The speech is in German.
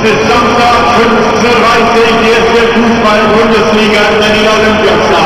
Es ist Samstag 15.30 Uhr, die erste Fußball-Bundesliga in der Olympiastadion.